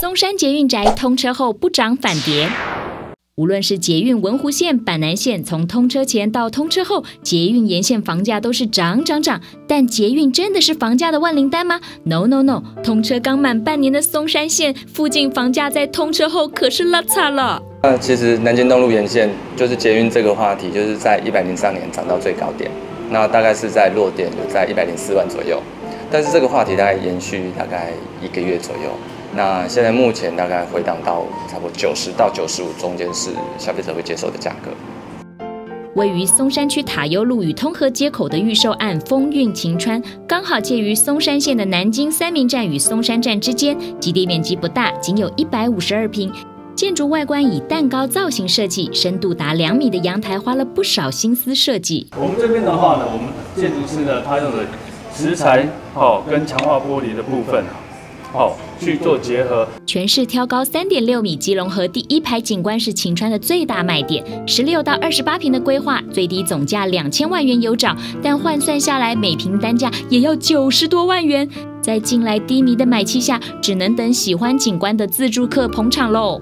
松山捷运宅通车后不涨反跌。无论是捷运文湖线、板南线，从通车前到通车后，捷运沿线房价都是涨涨涨。但捷运真的是房价的万灵丹吗？No No No！通车刚满半年的松山线附近房价在通车后可是拉差了。那其实南京东路沿线就是捷运这个话题，就是在一百零三年涨到最高点，那大概是在落点有在一百零四万左右。但是这个话题大概延续大概一个月左右。那现在目前大概回档到差不多九十到九十五中间是消费者会接受的价格。位于松山区塔悠路与通河街口的预售案风韵晴川，刚好介于松山县的南京三明站与松山站之间，基地面积不大，仅有一百五十二平。建筑外观以蛋糕造型设计，深度达两米的阳台花了不少心思设计。我们这边的话呢，我们建筑师呢，他用的石材哦跟强化玻璃的部分。好，去做结合。全市挑高三点六米，基隆河第一排景观是晴川的最大卖点。十六到二十八平的规划，最低总价两千万元有找，但换算下来每平单价也要九十多万元。在近来低迷的买气下，只能等喜欢景观的自助客捧场喽。